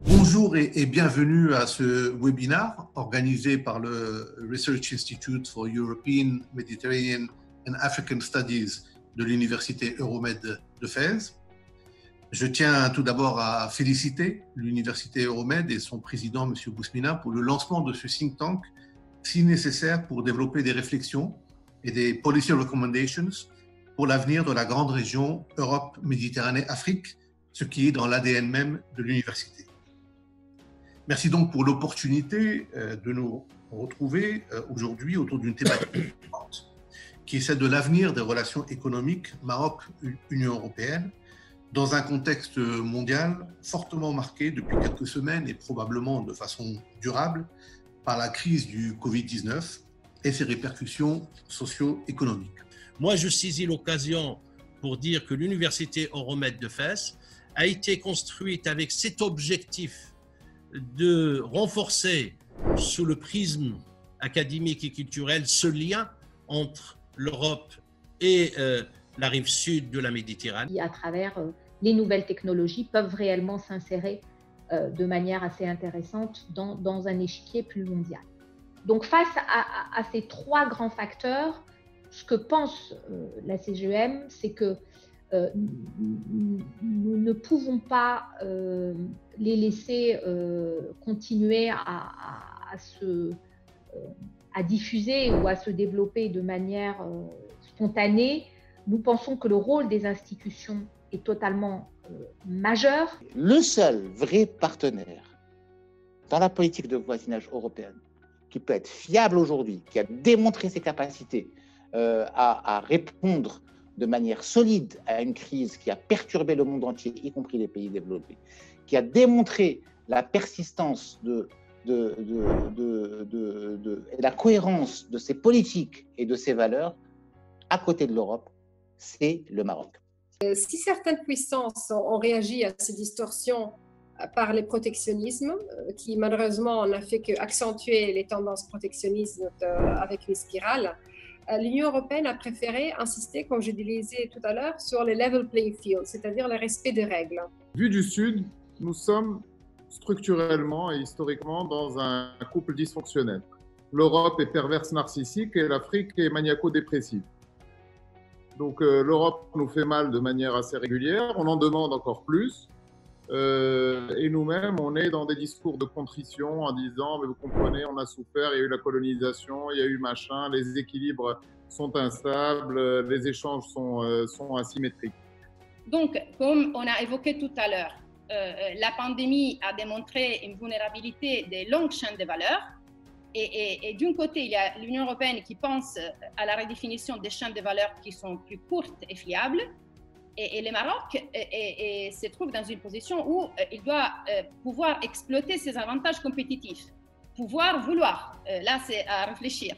Bonjour et, bienvenue à ce webinaire organisé par le Research Institute for European, Mediterranean and African Studies de l'Université Euromed de Fès. Je tiens tout d'abord à féliciter l'Université Euromed et son président, M. Bousmina, pour le lancement de ce think tank si nécessaire pour développer des réflexions et des policy recommendations pour l'avenir de la grande région Europe-Méditerranée-Afrique, ce qui est dans l'ADN même de l'université. Merci donc pour l'opportunité euh, de nous retrouver euh, aujourd'hui autour d'une thématique qui est celle de l'avenir des relations économiques Maroc-Union européenne dans un contexte mondial fortement marqué depuis quelques semaines et probablement de façon durable par la crise du Covid-19 et ses répercussions socio-économiques. Moi, je saisis l'occasion pour dire que l'Université Euromède de Fès a été construite avec cet objectif de renforcer sous le prisme académique et culturel ce lien entre l'Europe et euh, la rive sud de la Méditerranée. À travers euh, les nouvelles technologies peuvent réellement s'insérer euh, de manière assez intéressante dans, un échiquier plus mondial. Donc face à, ces trois grands facteurs, ce que pense la CGM, c'est que nous ne pouvons pas les laisser continuer à, à, se, à diffuser ou à se développer de manière spontanée. Nous pensons que le rôle des institutions est totalement majeur. Le seul vrai partenaire dans la politique de voisinage européenne qui peut être fiable aujourd'hui, qui a démontré ses capacités à, à, répondre de manière solide à une crise qui a perturbé le monde entier, y compris les pays développés, qui a démontré la persistance de, la cohérence de ses politiques et de ses valeurs à côté de l'Europe, c'est le Maroc. Euh, si certaines puissances ont réagi à ces distorsions euh, par les protectionnismes, euh, qui malheureusement n'a fait qu'accentuer les tendances protectionnistes avec une spirale, l'Union européenne a préféré insister, comme je disais tout à l'heure, sur le level playing field, c'est-à-dire le respect des règles. Vu du Sud, nous sommes structurellement et historiquement dans un couple dysfonctionnel. L'Europe est perverse narcissique et l'Afrique est maniaco-dépressive. Donc euh, l'Europe nous fait mal de manière assez régulière, on en demande encore plus. Euh, et nous-mêmes, on est dans des discours de contrition en disant, mais vous comprenez, on a souffert, il y a eu la colonisation, il y a eu machin, les équilibres sont instables, les échanges sont, euh, sont asymétriques. Donc, comme on a évoqué tout à l'heure, la pandémie a démontré une vulnérabilité des longues chaînes de valeur. Et, et, d'un côté, il y a l'Union européenne qui pense à la redéfinition des chaînes de valeur qui sont plus courtes et fiables. Et, le Maroc se trouve dans une position où euh, il doit euh, pouvoir exploiter ses avantages compétitifs, pouvoir vouloir. Euh, là, c'est à réfléchir.